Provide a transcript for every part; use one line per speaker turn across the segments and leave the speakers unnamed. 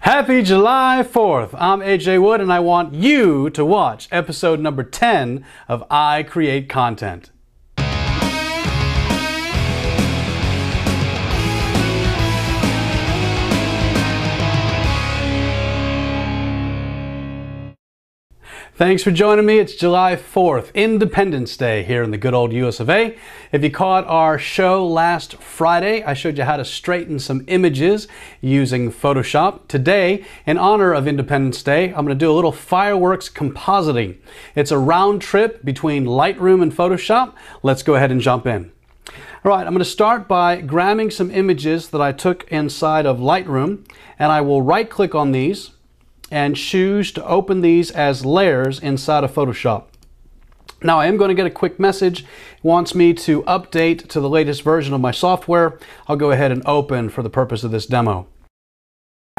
Happy July 4th. I'm AJ Wood and I want you to watch episode number 10 of I Create Content. Thanks for joining me. It's July 4th, Independence Day here in the good old US of A. If you caught our show last Friday, I showed you how to straighten some images using Photoshop. Today, in honor of Independence Day, I'm going to do a little fireworks compositing. It's a round trip between Lightroom and Photoshop. Let's go ahead and jump in. All right, I'm going to start by grabbing some images that I took inside of Lightroom, and I will right click on these and choose to open these as layers inside of Photoshop. Now I am going to get a quick message. It wants me to update to the latest version of my software. I'll go ahead and open for the purpose of this demo.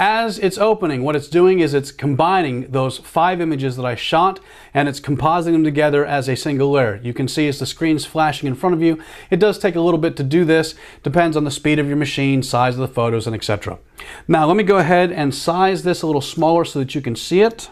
As it's opening, what it's doing is it's combining those five images that I shot and it's compositing them together as a single layer. You can see as the screen's flashing in front of you, it does take a little bit to do this. Depends on the speed of your machine, size of the photos, and etc. Now let me go ahead and size this a little smaller so that you can see it.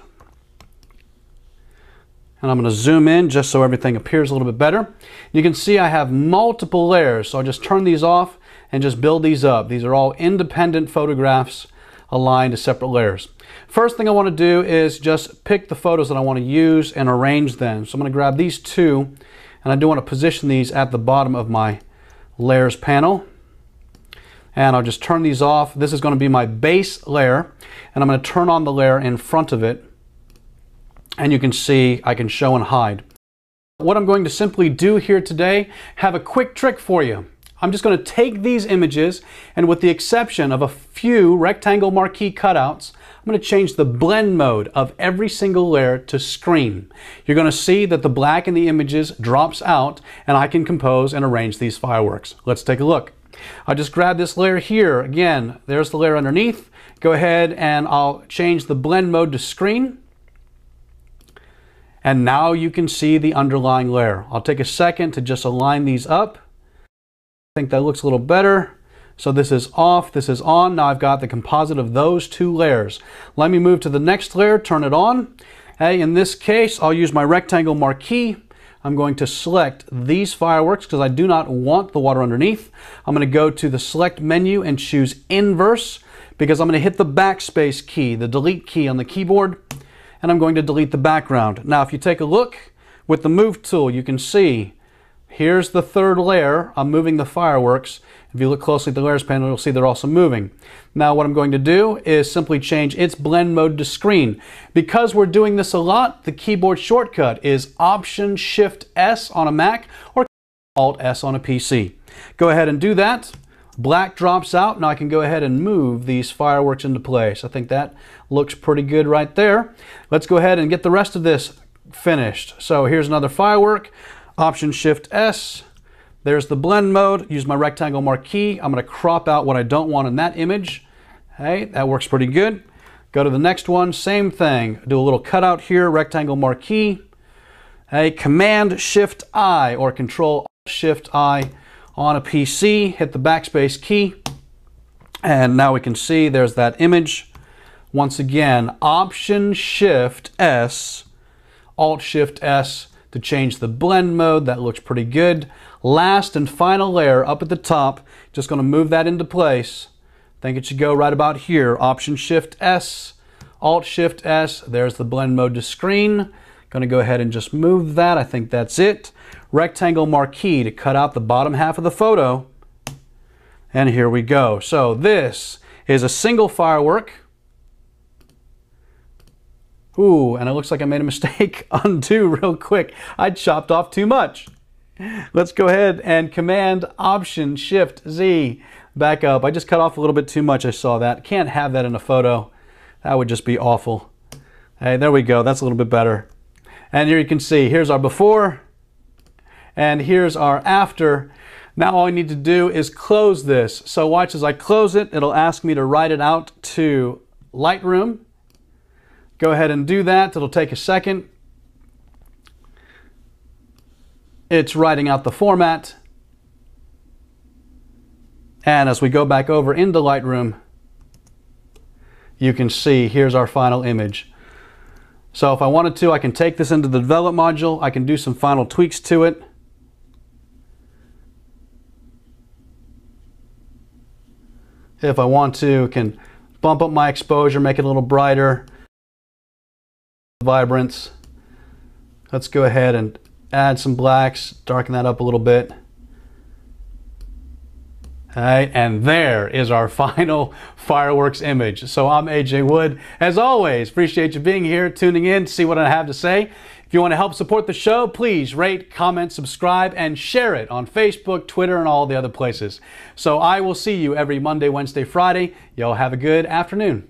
And I'm going to zoom in just so everything appears a little bit better. You can see I have multiple layers, so I'll just turn these off and just build these up. These are all independent photographs aligned to separate layers. First thing I want to do is just pick the photos that I want to use and arrange them. So I'm going to grab these two and I do want to position these at the bottom of my layers panel. And I'll just turn these off. This is going to be my base layer and I'm going to turn on the layer in front of it and you can see I can show and hide. What I'm going to simply do here today, have a quick trick for you. I'm just going to take these images and with the exception of a few rectangle marquee cutouts, I'm going to change the blend mode of every single layer to screen. You're going to see that the black in the images drops out and I can compose and arrange these fireworks. Let's take a look. I'll just grab this layer here. Again, there's the layer underneath. Go ahead and I'll change the blend mode to screen. And now you can see the underlying layer. I'll take a second to just align these up. I think that looks a little better. So this is off, this is on. Now I've got the composite of those two layers. Let me move to the next layer, turn it on. Hey, in this case, I'll use my rectangle marquee. I'm going to select these fireworks because I do not want the water underneath. I'm going to go to the select menu and choose inverse because I'm going to hit the backspace key, the delete key on the keyboard, and I'm going to delete the background. Now, if you take a look with the move tool, you can see Here's the third layer. I'm moving the fireworks. If you look closely at the layers panel, you'll see they're also moving. Now what I'm going to do is simply change its blend mode to screen. Because we're doing this a lot, the keyboard shortcut is Option Shift S on a Mac or Alt S on a PC. Go ahead and do that. Black drops out. Now I can go ahead and move these fireworks into place. I think that looks pretty good right there. Let's go ahead and get the rest of this finished. So here's another firework. Option Shift S. There's the blend mode. Use my rectangle marquee. I'm going to crop out what I don't want in that image. Hey, that works pretty good. Go to the next one, same thing. Do a little cutout here, rectangle marquee. Hey, Command Shift I or Control Shift I on a PC. Hit the backspace key. And now we can see there's that image. Once again, Option Shift S, Alt Shift S to change the blend mode. That looks pretty good. Last and final layer up at the top, just going to move that into place. Think it should go right about here. Option Shift S, Alt Shift S. There's the blend mode to screen. Going to go ahead and just move that. I think that's it. Rectangle marquee to cut out the bottom half of the photo. And here we go. So this is a single firework Ooh, and it looks like I made a mistake. Undo real quick. I chopped off too much. Let's go ahead and Command Option Shift Z back up. I just cut off a little bit too much. I saw that. Can't have that in a photo. That would just be awful. Hey, there we go. That's a little bit better. And here you can see, here's our before and here's our after. Now all I need to do is close this. So watch as I close it, it'll ask me to write it out to Lightroom. Go ahead and do that. It'll take a second. It's writing out the format. And as we go back over into Lightroom, you can see here's our final image. So if I wanted to, I can take this into the develop module. I can do some final tweaks to it. If I want to, can bump up my exposure, make it a little brighter, vibrance. Let's go ahead and add some blacks, darken that up a little bit. All right, and there is our final fireworks image. So I'm AJ Wood. As always, appreciate you being here, tuning in to see what I have to say. If you want to help support the show, please rate, comment, subscribe, and share it on Facebook, Twitter, and all the other places. So I will see you every Monday, Wednesday, Friday. Y'all have a good afternoon.